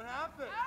What happened?